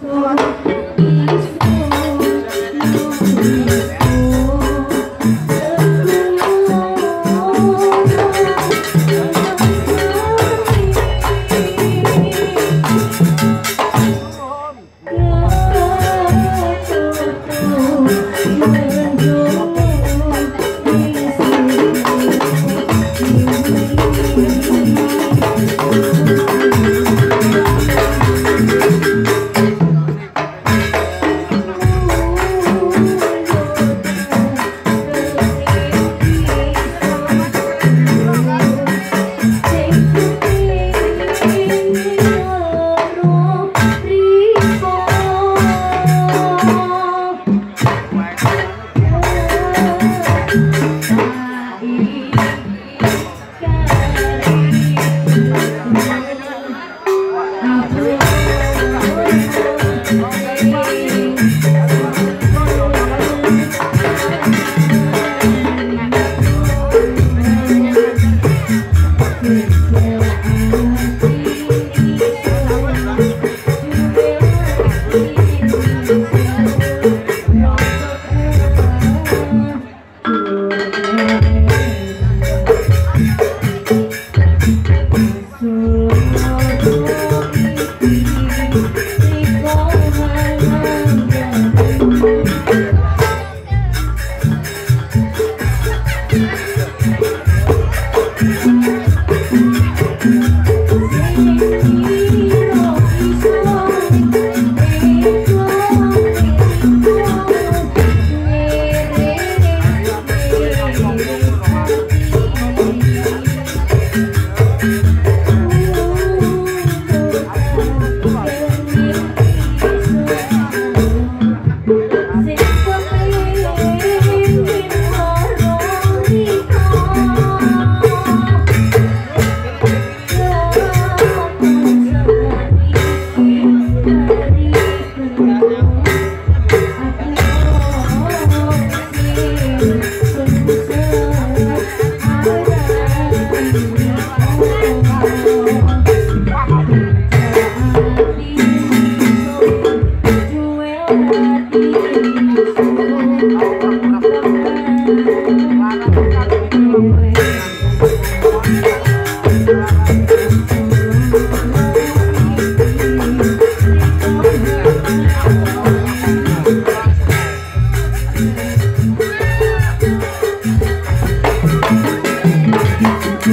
怎 く。